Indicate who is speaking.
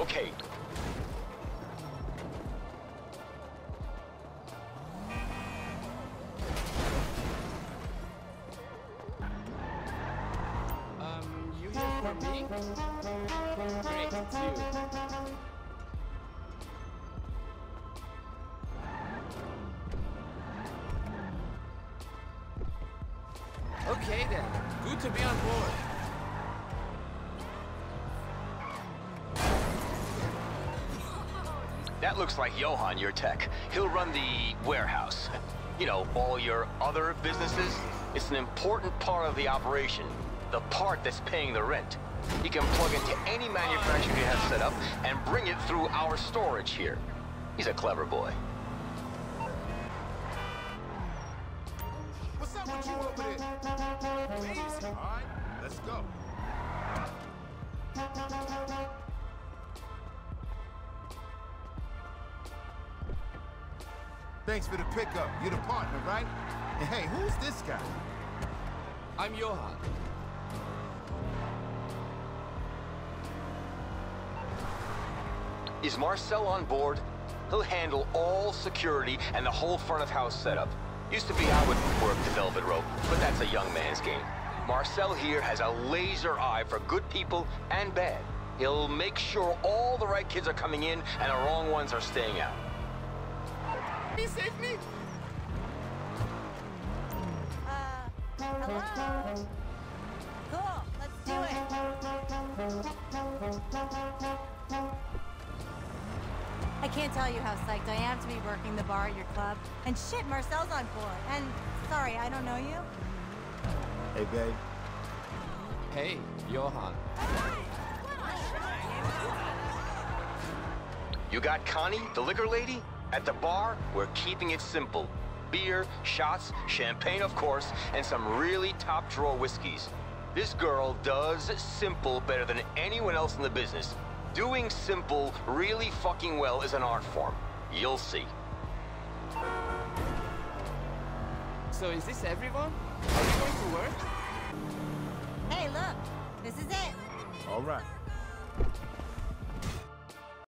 Speaker 1: Okay. Um, use it for me? Great, you. Okay then, good to be on board.
Speaker 2: That looks like Yohan, your tech. He'll run the warehouse. You know, all your other businesses. It's an important part of the operation. The part that's paying the rent. He can plug into any manufacturer you have set up and bring it through our storage here. He's a clever boy.
Speaker 3: What's up with you over there? Thanks for the pickup. You're the partner, right? And hey, who's this guy?
Speaker 1: I'm Yohan.
Speaker 2: Is Marcel on board? He'll handle all security and the whole front of house setup. Used to be I would work the velvet rope, but that's a young man's game. Marcel here has a laser eye for good people and bad. He'll make sure all the right kids are coming in and the wrong ones are staying out.
Speaker 1: He saved me?
Speaker 4: Uh, hello? Cool, let's do it. I can't tell you how psyched I am to be working the bar at your club. And shit, Marcel's on board. And sorry, I don't know you.
Speaker 3: Hey, babe.
Speaker 1: Hey, Yohan.
Speaker 2: You got Connie, the liquor lady? At the bar, we're keeping it simple. Beer, shots, champagne of course, and some really top drawer whiskeys. This girl does simple better than anyone else in the business. Doing simple really fucking well is an art form. You'll see.
Speaker 1: So is this everyone? Are we going to work?
Speaker 4: Hey, look, this is it.
Speaker 3: All right.